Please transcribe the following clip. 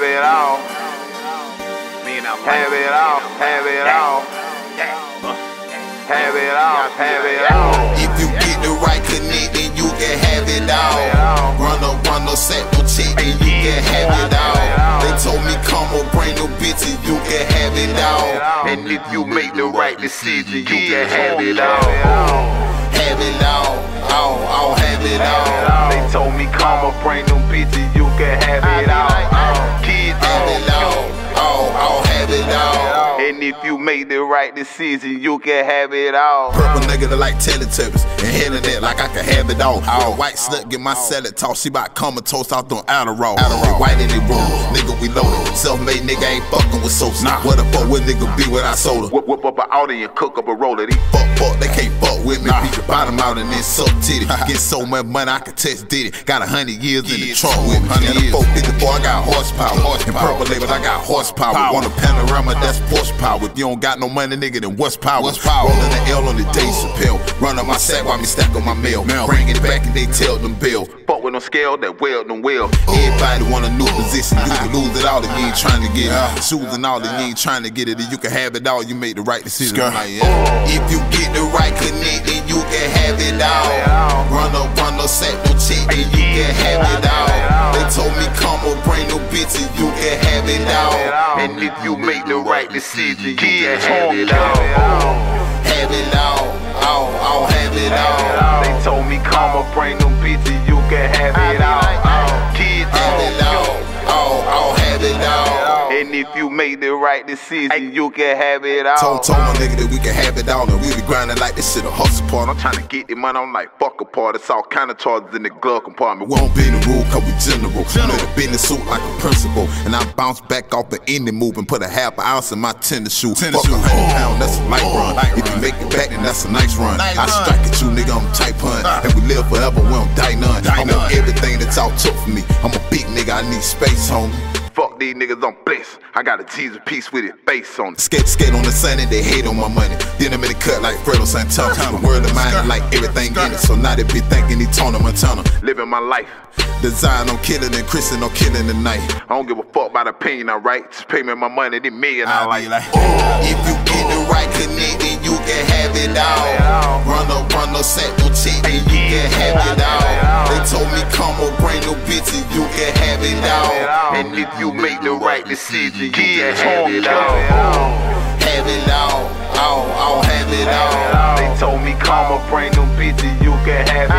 have it all. Have it all, have it all. Have it all, have it all. If you get the right connect, then you can have it all. Run up, run up, set no check, then you can have it all. They told me come on, bring no bitches, you can have it all. And if you make the right decision, you can have it all. Have it all, all, all, have it all. They told me come and if you make the right decision, you can have it all. Purple nigga that like Teletubbies and handle that like I can have it all. All white slut get my salad toss. She bout comatose off on Adderall. Adderall. White in the room, nigga we loaded. Self-made nigga ain't fucking with soaps. Nah. What the fuck would nigga be without soda? Whip, whip up an Audi and cook up a roller. These Fuck, fuck, they can't fuck with me. Beat the bottom out and then suck titty. Get so much money I can test did it. Got a hundred years in the trunk with me. And a 454, I got horsepower. And purple label, I got horsepower. Want a panorama, that's horsepower. If you don't got no money, nigga, then what's power? What's power? Rolling the L on the day Chappelle. Run up my sack while me stack on my mail. Bring it back and they tell them bill. fuck with them scale that weld them well. Everybody want a new position. You uh-huh. can lose it all if you ain't trying to get it. Uh-huh. And all if you uh-huh. ain't trying to get it. If you can have it all, you make the right decision. Like, yeah. If you get the right connect, then you can have it all. Run up, run up, sack no check, then you can have it all. They told me come on, bring no bitches, you can have it all. And if you make the right decision, you can have it all. Have it all, all, all, have it all. They told me come and bring them bitches, you can have it all. If you make the right decision, you can have it all. Told, told my nigga that we can have it all and we be grinding like this shit a hustle part. I'm trying to get the money, I'm like, fuck apart. It's all kind of charges in the glove compartment. We don't be in the rule cause we general. Know the business suit like a principal. And I bounce back off the indie move and put a half an ounce in my tennis shoe. Fuck a hundred pound, that's a light run. If you make it back, then that's a nice run. I strike at you, nigga, I'm type hunt. And we live forever, we don't die none. I'm on everything that y'all took from me. I'm a big nigga, I need space, homie. Fuck these niggas, I'm blessed. I got a Jesus piece with it, face on it. Skate, skate on the sun and they hate on my money. Then I'm in the cut like Fredo Santana. The world of mine like everything in it. So now they be thinking he Tony Montana. Living my life. Design on killing and Christian on killing tonight. I don't give a fuck about opinion, write, Just pay me my money, they million, I like. If you get the right connect, then you can have it all. Run up, run up, sack no check, then you can have it all. They told me come on, bring no bitches, you can have it all. You make the right decision, you can oh, oh, have it all. Have it all, all, all, have it all. They told me come and bring them bitches, you can have